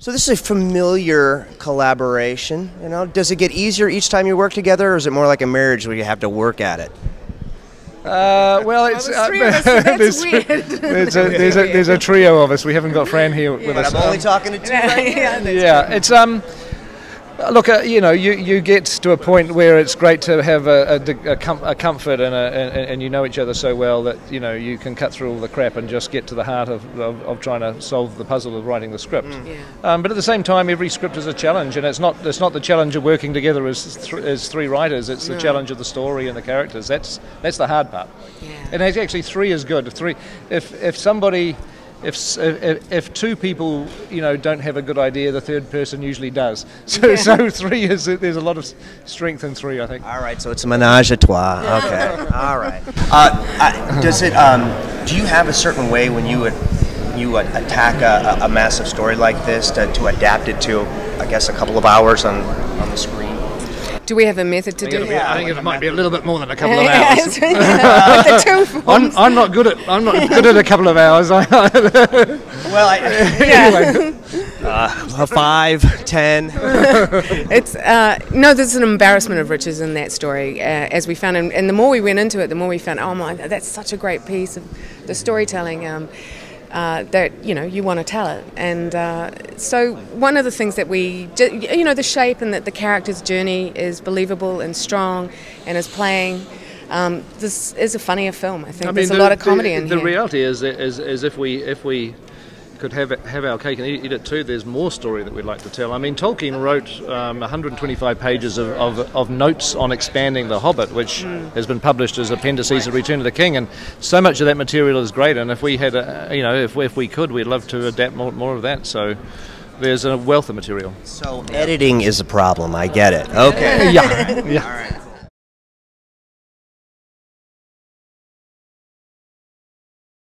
So this is a familiar collaboration. You know, does it get easier each time you work together, or is it more like a marriage where you have to work at it? Uh, well, it's there's us, there's, weird. there's, a, there's, a, there's a trio of us. We haven't got Fran here with But us. I'm only talking to two right yeah, yeah, it's um. Look, uh, you know, you, you get to a point where it's great to have a, a, d- a com- a comfort and, a, and, and you know each other so well that you know you can cut through all the crap and just get to the heart of, of, of trying to solve the puzzle of writing the script. Yeah. Um, but at the same time, every script is a challenge, and it's not it's not the challenge of working together as th- as three writers. It's the No. challenge of the story and the characters. That's that's the hard part. Yeah. And actually, three is good. Three, if if somebody. If, if, if two people you know don't have a good idea, the third person usually does. So, so three is there's a lot of strength in three, I think. All right, so it's a menage a trois. Okay, all right. Uh, I, does it? Um, do you have a certain way when you would you would attack a, a- a massive story like this to, to adapt it to, I guess, a couple of hours on on the screen? Do we have a method to do it? I think it might be a little bit more than a couple of hours. with the two I'm. I'm not good at I'm not good at a couple of hours. Well, I, Yeah. a five, ten. It's uh, no, there's an embarrassment of riches in that story, uh, as we found, and, and the more we went into it, the more we found, oh my, that's such a great piece of the storytelling. Um, uh, that you know you want to tell it, and uh, so one of the things that we, you know, the shape and that the character's journey is believable and strong, and is playing. Um, this is a funnier film. I think there's a lot of comedy the, in the here. reality is, is, is if we if we could have it, have our cake and eat, eat it too, there's more story that we'd like to tell. I mean, Tolkien wrote um, 125 pages of, of, of notes on expanding The Hobbit, which Hmm. has been published as appendices of Return of the King, and so much of that material is great. And if we had, a, you know, if we, if we could, we'd love to adapt more, more of that. So. There's a wealth of material. So editing is a problem. I get it. Okay. Yeah, yeah. All right.